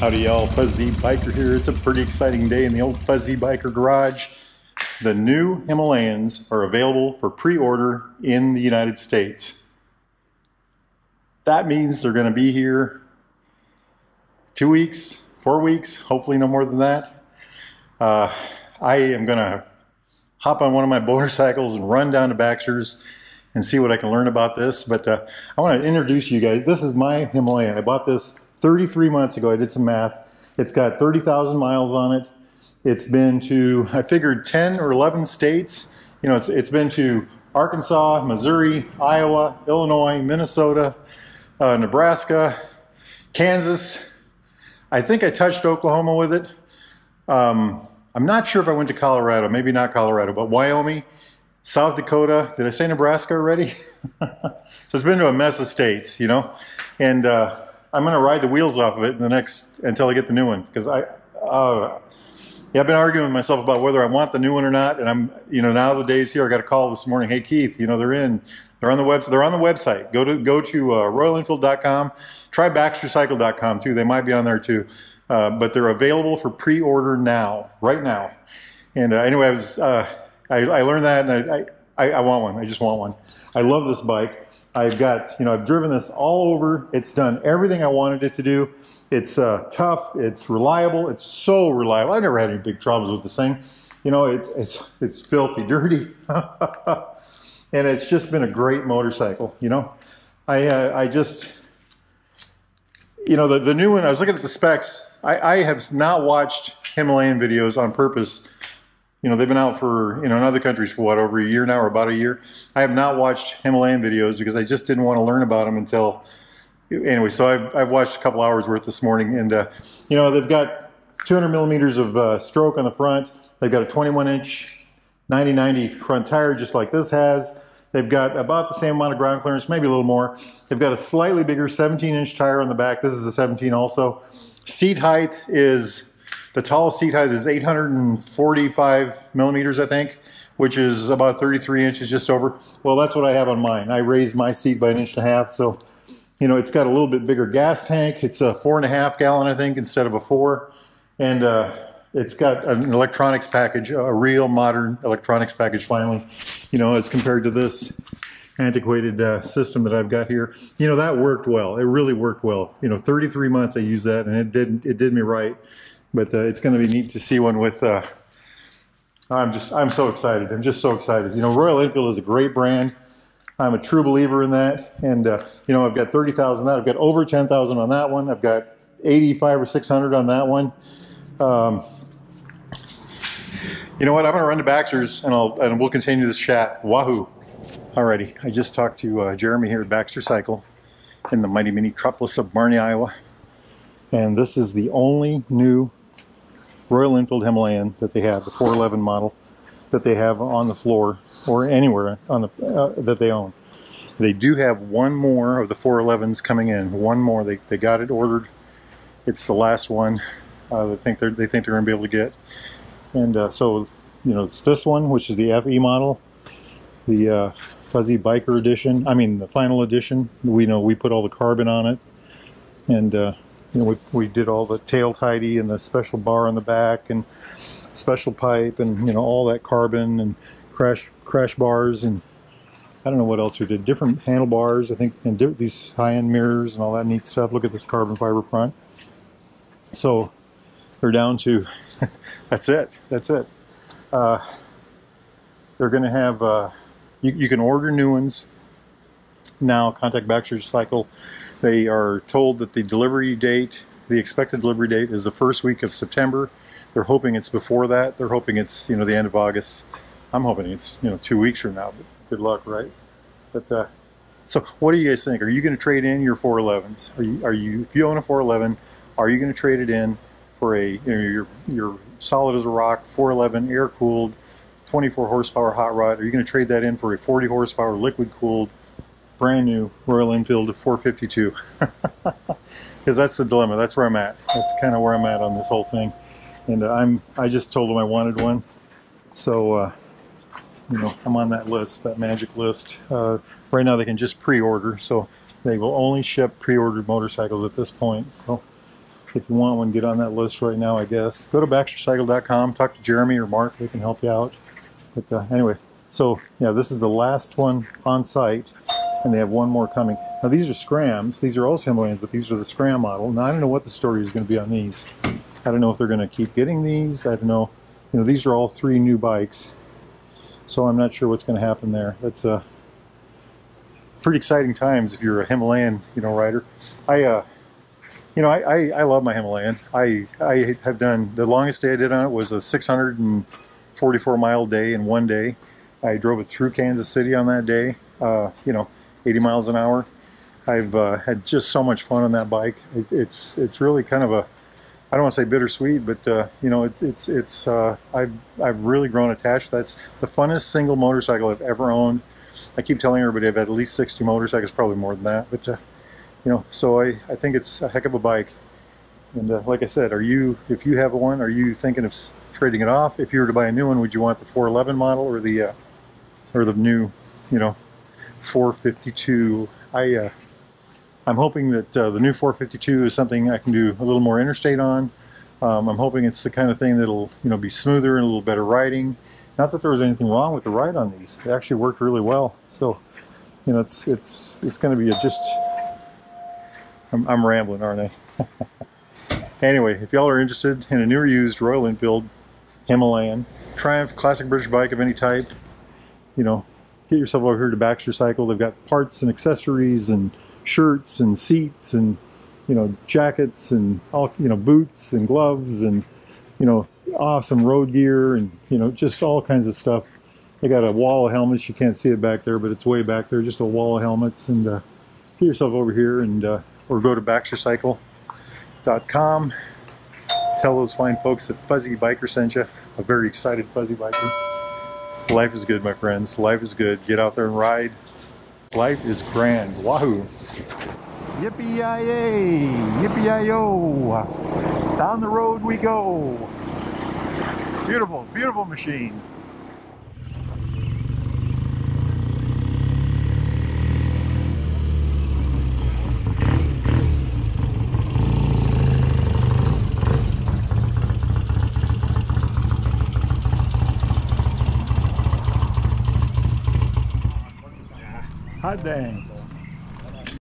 Howdy y'all, Fuzzy Biker here. It's a pretty exciting day in the old Fuzzy Biker garage. The new Himalayans are available for pre-order in the United States. That means they're gonna be here two weeks, four weeks, hopefully no more than that. Uh, I am gonna hop on one of my motorcycles and run down to Baxter's and see what I can learn about this. But uh, I want to introduce you guys. This is my Himalayan. I bought this 33 months ago. I did some math. It's got 30,000 miles on it. It's been to, I figured 10 or 11 states. You know, it's, it's been to Arkansas, Missouri, Iowa, Illinois, Minnesota, uh, Nebraska, Kansas. I think I touched Oklahoma with it. Um, I'm not sure if I went to Colorado, maybe not Colorado, but Wyoming, South Dakota. Did I say Nebraska already? so it's been to a mess of states, you know? And uh, I'm going to ride the wheels off of it in the next until I get the new one because I, uh, yeah, I've been arguing with myself about whether I want the new one or not. And I'm, you know, now the day's here. I got a call this morning. Hey Keith, you know they're in. They're on the website. They're on the website. Go to go to uh, RoyalEnfield.com. Try BaxterCycle.com too. They might be on there too. Uh, but they're available for pre-order now, right now. And uh, anyway, I was uh, I, I, learned that, and I, I I want one. I just want one. I love this bike. I've got, you know, I've driven this all over. It's done everything I wanted it to do. It's uh, tough. It's reliable. It's so reliable. I've never had any big troubles with this thing. You know, it's it's it's filthy dirty, and it's just been a great motorcycle. You know, I uh, I just, you know, the the new one. I was looking at the specs. I, I have not watched Himalayan videos on purpose you know, they've been out for, you know, in other countries for what, over a year now or about a year. I have not watched Himalayan videos because I just didn't want to learn about them until, anyway, so I've, I've watched a couple hours worth this morning and, uh, you know, they've got 200 millimeters of uh, stroke on the front. They've got a 21 inch 9090 front tire just like this has. They've got about the same amount of ground clearance, maybe a little more. They've got a slightly bigger 17 inch tire on the back. This is a 17 also. Seat height is the tallest seat height is 845 millimeters, I think, which is about 33 inches, just over. Well, that's what I have on mine. I raised my seat by an inch and a half, so you know it's got a little bit bigger gas tank. It's a four and a half gallon, I think, instead of a four, and uh, it's got an electronics package, a real modern electronics package. Finally, you know, as compared to this antiquated uh, system that I've got here. You know, that worked well. It really worked well. You know, 33 months I used that and it did it did me right but uh, it's going to be neat to see one with. Uh, I'm just I'm so excited. I'm just so excited. You know, Royal Enfield is a great brand. I'm a true believer in that. And uh, you know, I've got 30,000 that. I've got over 10,000 on that one. I've got 85 or 600 on that one. Um, you know what? I'm going to run to Baxter's and I'll and we'll continue this chat. Wahoo! Alrighty, I just talked to uh, Jeremy here at Baxter Cycle in the mighty mini Metropolis of Marney, Iowa. And this is the only new Royal Enfield Himalayan that they have, the 411 model that they have on the floor or anywhere on the uh, that they own. They do have one more of the 411s coming in. One more. They, they got it ordered. It's the last one. Uh, they think they're they think they're going to be able to get. And uh, so you know it's this one, which is the FE model, the uh, fuzzy biker edition. I mean the final edition. We know we put all the carbon on it, and uh, you know, we, we did all the tail tidy and the special bar on the back and special pipe and, you know, all that carbon and crash crash bars and I don't know what else we did. Different handlebars, I think, and these high-end mirrors and all that neat stuff. Look at this carbon fiber front. So they're down to, that's it. That's it. Uh, they're going to have, uh, you, you can order new ones now. Contact Baxter Cycle they are told that the delivery date, the expected delivery date is the first week of September. They're hoping it's before that. They're hoping it's, you know, the end of August. I'm hoping it's, you know, two weeks from now, but good luck, right? But, uh, so what do you guys think? Are you going to trade in your 411s? Are you, are you, if you own a 411, are you going to trade it in for a, you know, your, your solid as a rock 411 air cooled 24 horsepower hot rod? Are you going to trade that in for a 40 horsepower liquid cooled brand new Royal Enfield 452 because that's the dilemma. That's where I'm at. That's kind of where I'm at on this whole thing. And uh, I'm I just told them I wanted one. So uh, you know I'm on that list that magic list. Uh, right now they can just pre-order. So they will only ship pre-ordered motorcycles at this point. So if you want one, get on that list right now, I guess. Go to baxtercycle.com, talk to Jeremy or Mark, they can help you out. But uh, anyway, so yeah, this is the last one on site, and they have one more coming. Now these are Scrams, these are also Himalayans, but these are the Scram model. Now I don't know what the story is going to be on these. I don't know if they're going to keep getting these. I don't know. You know, these are all three new bikes, so I'm not sure what's going to happen there. That's a uh, pretty exciting times if you're a Himalayan, you know, rider. I, uh, you know, I, I, I, love my Himalayan. I, I have done, the longest day I did on it was a 644 mile day in one day. I drove it through Kansas City on that day, uh, you know, 80 miles an hour. I've uh, had just so much fun on that bike. It, it's, it's really kind of a, I don't want to say bittersweet, but uh, you know, it, it's, it's, uh, I've, I've really grown attached. That's the funnest single motorcycle I've ever owned. I keep telling everybody I've had at least 60 motorcycles, probably more than that. But, uh, you know, so I, I think it's a heck of a bike. And uh, like I said, are you, if you have one, are you thinking of trading it off? If you were to buy a new one, would you want the 411 model or the, uh, or the new, you know, 452? I, uh, I'm hoping that uh, the new 452 is something I can do a little more interstate on. Um, I'm hoping it's the kind of thing that'll, you know, be smoother and a little better riding. Not that there was anything wrong with the ride on these. They actually worked really well. So, you know, it's it's it's going to be a just. I'm, I'm rambling, aren't I? anyway, if y'all are interested in a new or used Royal Enfield Himalayan Triumph classic British bike of any type, you know, get yourself over here to Baxter Cycle. They've got parts and accessories and shirts and seats and you know jackets and all you know boots and gloves and you know awesome road gear and you know just all kinds of stuff. They got a wall of helmets. You can't see it back there but it's way back there. Just a wall of helmets and uh, get yourself over here and uh, or go to baxtercycle.com tell those fine folks that fuzzy biker sent you. A very excited fuzzy biker life is good my friends. Life is good. Get out there and ride. Life is grand. Wahoo. Yippee-yi-yay. Yippee-yi-yo. Down the road we go. Beautiful, beautiful machine. Hot dang.